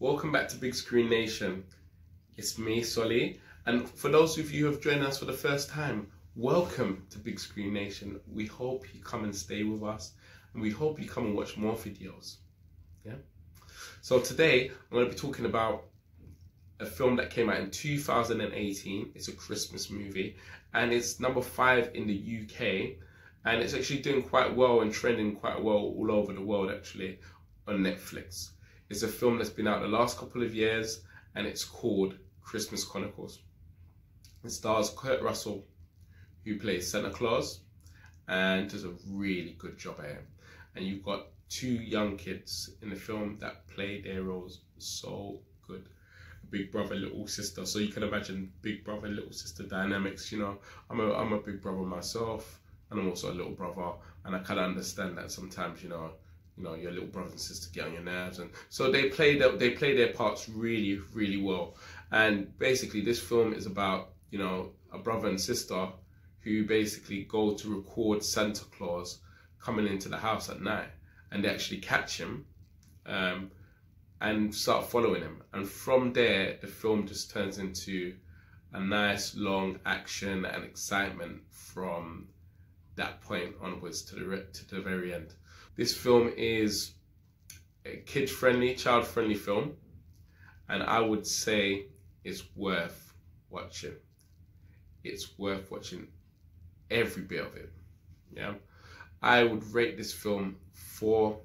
welcome back to Big Screen Nation. It's me, Solly, and for those of you who have joined us for the first time, welcome to Big Screen Nation. We hope you come and stay with us, and we hope you come and watch more videos. Yeah. So today I'm going to be talking about a film that came out in 2018. It's a Christmas movie, and it's number five in the UK, and it's actually doing quite well and trending quite well all over the world actually on Netflix. It's a film that's been out the last couple of years and it's called Christmas Chronicles. It stars Kurt Russell, who plays Santa Claus and does a really good job at it. And you've got two young kids in the film that play their roles so good. Big brother, little sister. So you can imagine big brother, little sister dynamics. You know, I'm a I'm a big brother myself, and I'm also a little brother, and I kind of understand that sometimes. You know, you know your little brothers and sisters get on your nerves. And so they play their, they play their parts really really well. And basically this film is about you know a brother and sister who basically go to record Santa Claus coming into the house at night. And they actually catch him um, and start following him. And from there the film just turns into a nice long action and excitement from that point onwards to the to the very end this film is a kid-friendly, child-friendly film, and I would say it's worth watching. It's worth watching every bit of it. Yeah, I would rate this film four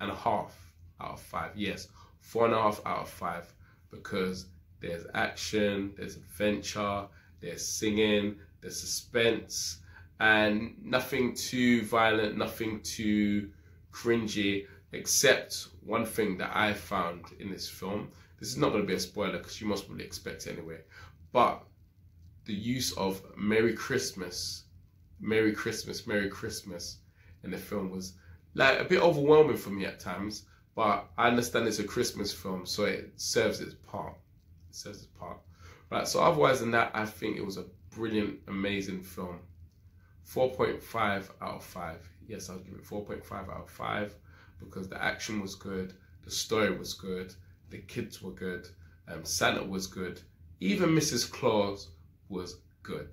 and a half out of five. Yes, four and a half out of five because there's action, there's adventure, there's singing, there's suspense, and nothing too violent, nothing too cringy, except one thing that I found in this film. This is not going to be a spoiler because you must probably expect it anyway. But the use of Merry Christmas, Merry Christmas, Merry Christmas in the film was like a bit overwhelming for me at times. But I understand it's a Christmas film, so it serves its part. It serves its part. Right. So otherwise than that, I think it was a brilliant, amazing film. 4.5 out of 5. Yes, I'll give it 4.5 out of 5 because the action was good, the story was good, the kids were good, um, Santa was good, even Mrs. Claus was good.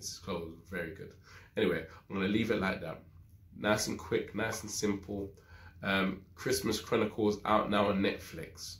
Mrs. Claus was very good. Anyway, I'm going to leave it like that. Nice and quick, nice and simple. Um, Christmas Chronicles out now on Netflix.